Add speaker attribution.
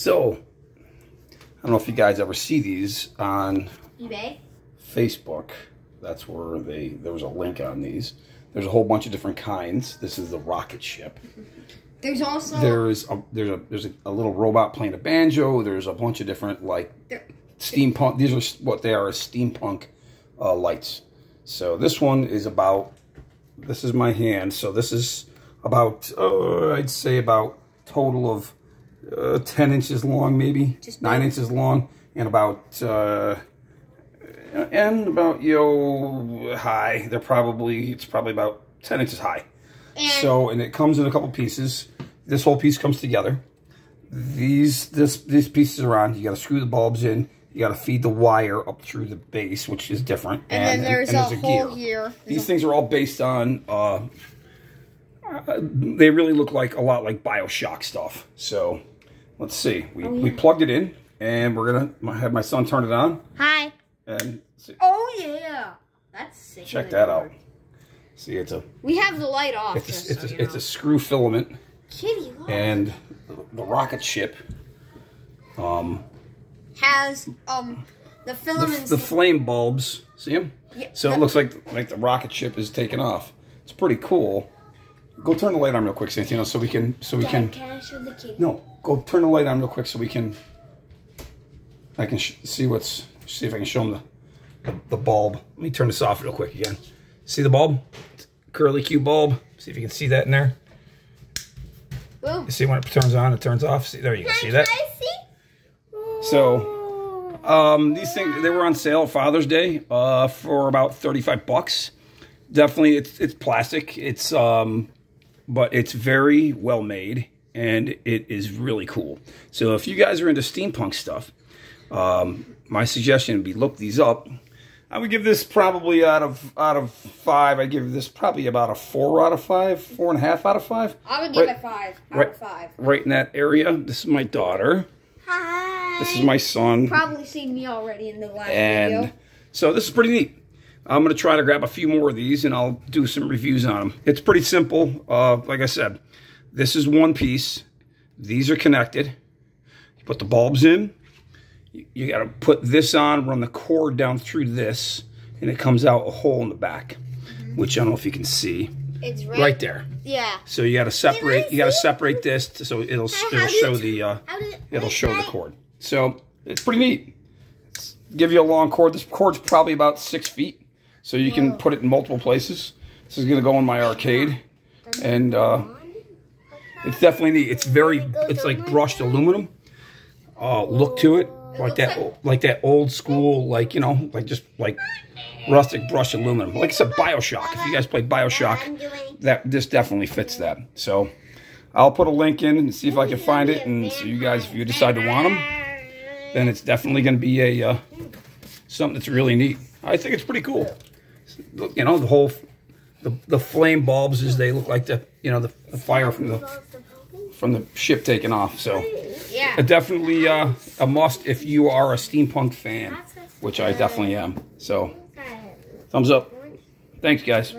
Speaker 1: So, I don't know if you guys ever see these on
Speaker 2: eBay.
Speaker 1: Facebook. That's where they there was a link on these. There's a whole bunch of different kinds. This is the rocket ship.
Speaker 2: There's also
Speaker 1: There's a there's a there's a, a little robot playing a banjo. There's a bunch of different like steampunk. These are what they are steampunk uh, lights. So this one is about. This is my hand. So this is about uh, I'd say about total of uh, ten inches long, maybe
Speaker 2: Just
Speaker 1: nine inches long, and about. Uh, and about yo high. They're probably it's probably about ten inches high.
Speaker 2: and
Speaker 1: So, and it comes in a couple pieces. This whole piece comes together. These this these pieces are on. You got to screw the bulbs in. You got to feed the wire up through the base, which is different.
Speaker 2: and, then there's
Speaker 1: and
Speaker 2: a hole here.
Speaker 1: These things are all based on. Uh, uh, they really look like a lot like Bioshock stuff. So, let's see. We we plugged it in, and we're gonna have my son turn it on
Speaker 2: Hi.
Speaker 1: and see,
Speaker 2: Oh yeah, that's sick.
Speaker 1: check that out. See, it's a
Speaker 2: We have the light off.
Speaker 1: it's
Speaker 2: just
Speaker 1: a, it's
Speaker 2: so
Speaker 1: a, it's a screw filament.
Speaker 2: Kitty look,
Speaker 1: and the rocket ship um
Speaker 2: has um the
Speaker 1: the,
Speaker 2: filaments.
Speaker 1: the flame bulbs see them
Speaker 2: Yeah,
Speaker 1: so it looks like like the rocket ship is taking off it's pretty cool go turn the light on real quick santino so we can so we can
Speaker 2: Can I show the kitty?
Speaker 1: no go turn the light on real quick so we can i can sh- see what's see if i can show them the, the the bulb. Let me turn this off real quick again. See the bulb? Curly Q bulb. See if you can see that in there. You see when it turns on it turns off. See there you can see that?
Speaker 2: see?
Speaker 1: So, um, these things they were on sale Father's Day uh, for about thirty five bucks. Definitely, it's it's plastic. It's um, but it's very well made and it is really cool. So, if you guys are into steampunk stuff, um, my suggestion would be look these up. I would give this probably out of out of five. I'd give this probably about a four out of five, four and a half out of five.
Speaker 2: I would give
Speaker 1: Right-
Speaker 2: it five out
Speaker 1: right-
Speaker 2: of five.
Speaker 1: Right in that area. This is my daughter.
Speaker 2: Hi.
Speaker 1: This is my son.
Speaker 2: Probably seen me already in the last
Speaker 1: And
Speaker 2: video.
Speaker 1: so this is pretty neat. I'm going to try to grab a few more of these and I'll do some reviews on them. It's pretty simple. Uh, like I said, this is one piece. These are connected. You put the bulbs in. You, you got to put this on, run the cord down through this, and it comes out a hole in the back, which I don't know if you can see
Speaker 2: It's right,
Speaker 1: right there.
Speaker 2: Yeah.
Speaker 1: So you got to separate. You got to separate this to, so it'll
Speaker 2: how
Speaker 1: it'll
Speaker 2: do
Speaker 1: show the uh,
Speaker 2: do
Speaker 1: it'll show the cord. So it's pretty neat. It's- give you a long cord. This cord's probably about six feet, so you can put it in multiple places. This is gonna go in my arcade, and uh, it's definitely neat. It's very it's like brushed aluminum. Uh, look to it like that like that old school like you know like just like rustic brushed aluminum. Like I said, Bioshock. If you guys played Bioshock that this definitely fits that. So I'll put a link in and see if I can find it. And so you guys, if you decide to want them, then it's definitely going to be a uh, something that's really neat. I think it's pretty cool. You know, the whole the the flame bulbs as they look like the you know the, the fire from the from the ship taking off. So
Speaker 2: Yeah.
Speaker 1: definitely uh, a must if you are a steampunk fan, which I definitely am. So thumbs up. Thanks, guys.